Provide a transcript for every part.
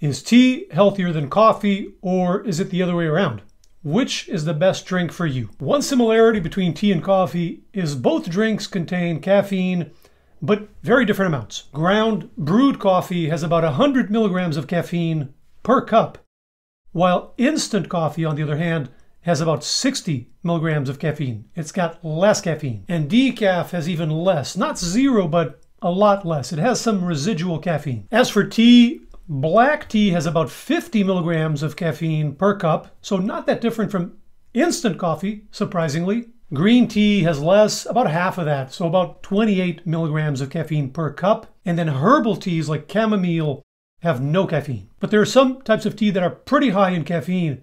Is tea healthier than coffee, or is it the other way around? Which is the best drink for you? One similarity between tea and coffee is both drinks contain caffeine, but very different amounts. Ground brewed coffee has about 100 milligrams of caffeine per cup, while instant coffee, on the other hand, has about 60 milligrams of caffeine. It's got less caffeine. And decaf has even less, not zero, but a lot less. It has some residual caffeine. As for tea, black tea has about 50 milligrams of caffeine per cup, so not that different from instant coffee, surprisingly. Green tea has less, about half of that, so about 28 milligrams of caffeine per cup. And then herbal teas like chamomile have no caffeine. But there are some types of tea that are pretty high in caffeine.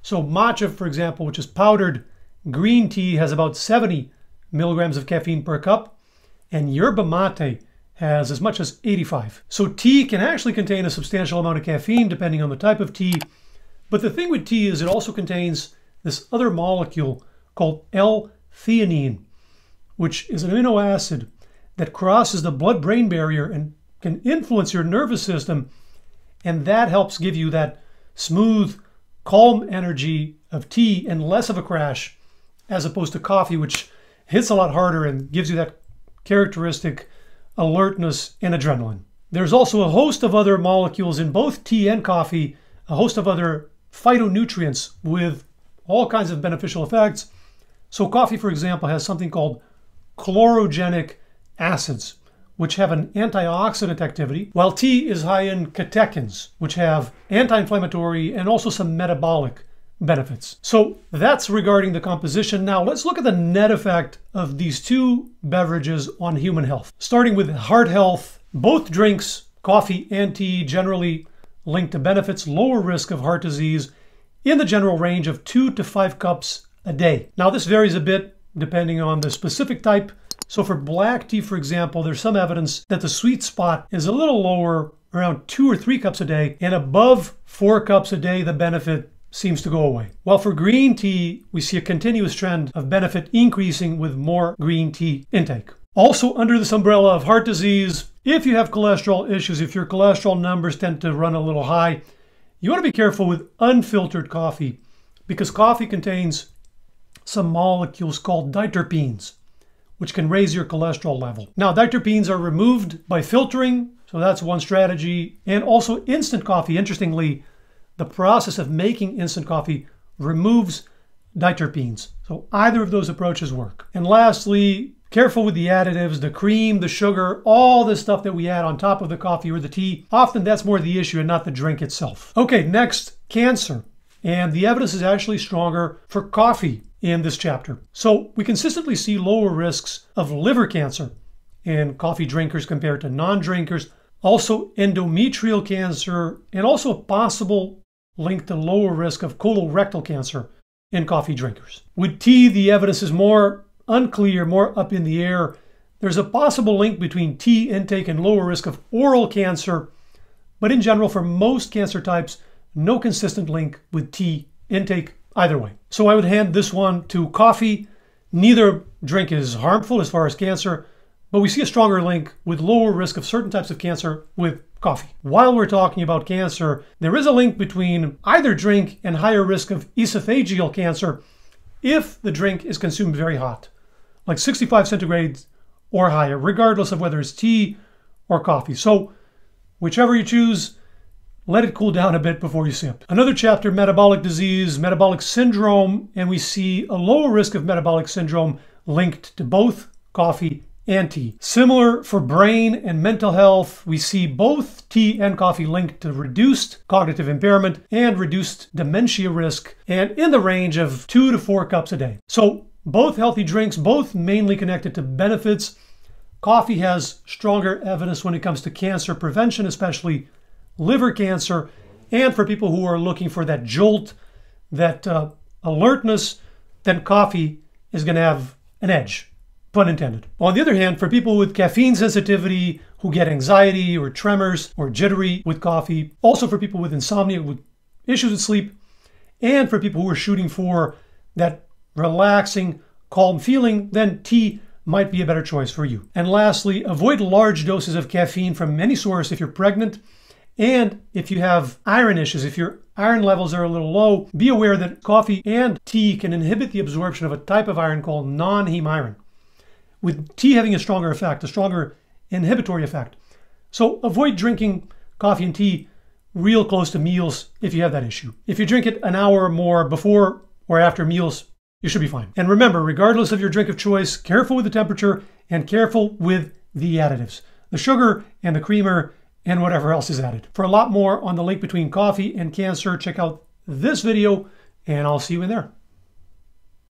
So matcha, for example, which is powdered green tea, has about 70 milligrams of caffeine per cup, and yerba mate has as much as 85. So tea can actually contain a substantial amount of caffeine depending on the type of tea. But the thing with tea is it also contains this other molecule called L-theanine, which is an amino acid that crosses the blood-brain barrier and can influence your nervous system. And that helps give you that smooth, calm energy of tea and less of a crash as opposed to coffee, which hits a lot harder and gives you that characteristic alertness and adrenaline. There's also a host of other molecules in both tea and coffee, a host of other phytonutrients with all kinds of beneficial effects. So coffee, for example, has something called chlorogenic acids, which have an antioxidant activity, while tea is high in catechins, which have anti-inflammatory and also some metabolic benefits. So that's regarding the composition. Now let's look at the net effect of these two beverages on human health. Starting with heart health, both drinks, coffee and tea, generally linked to benefits, lower risk of heart disease in the general range of two to five cups a day. Now this varies a bit depending on the specific type. So for black tea, for example, there's some evidence that the sweet spot is a little lower around two or three cups a day and above four cups a day, the benefit seems to go away. While for green tea, we see a continuous trend of benefit increasing with more green tea intake. Also under this umbrella of heart disease, if you have cholesterol issues, if your cholesterol numbers tend to run a little high, you want to be careful with unfiltered coffee because coffee contains some molecules called diterpenes, which can raise your cholesterol level. Now, diterpenes are removed by filtering, so that's one strategy. And also instant coffee, interestingly, the process of making instant coffee removes diterpenes. So either of those approaches work. And lastly, careful with the additives, the cream, the sugar, all the stuff that we add on top of the coffee or the tea. Often that's more the issue and not the drink itself. Okay, next, cancer. And the evidence is actually stronger for coffee in this chapter. So we consistently see lower risks of liver cancer in coffee drinkers compared to non-drinkers. Also endometrial cancer and also possible link to lower risk of colorectal cancer in coffee drinkers. With tea, the evidence is more unclear, more up in the air. There's a possible link between tea intake and lower risk of oral cancer, but in general, for most cancer types, no consistent link with tea intake either way. So I would hand this one to coffee. Neither drink is harmful as far as cancer, but we see a stronger link with lower risk of certain types of cancer with coffee. While we're talking about cancer, there is a link between either drink and higher risk of esophageal cancer if the drink is consumed very hot, like 65 centigrade or higher, regardless of whether it's tea or coffee. So whichever you choose, let it cool down a bit before you sip. Another chapter, metabolic disease, metabolic syndrome, and we see a lower risk of metabolic syndrome linked to both coffee and tea. Similar for brain and mental health, we see both tea and coffee linked to reduced cognitive impairment and reduced dementia risk, and in the range of two to four cups a day. So both healthy drinks, both mainly connected to benefits. Coffee has stronger evidence when it comes to cancer prevention, especially liver cancer, and for people who are looking for that jolt, that uh, alertness, then coffee is going to have an edge, pun intended. On the other hand, for people with caffeine sensitivity who get anxiety or tremors or jittery with coffee, also for people with insomnia, with issues with sleep, and for people who are shooting for that relaxing, calm feeling, then tea might be a better choice for you. And lastly, avoid large doses of caffeine from any source if you're pregnant And if you have iron issues, if your iron levels are a little low, be aware that coffee and tea can inhibit the absorption of a type of iron called non-heme iron, with tea having a stronger effect, a stronger inhibitory effect. So avoid drinking coffee and tea real close to meals if you have that issue. If you drink it an hour or more before or after meals, you should be fine. And remember, regardless of your drink of choice, careful with the temperature and careful with the additives, the sugar and the creamer and whatever else is added. For a lot more on the link between coffee and cancer, check out this video and I'll see you in there.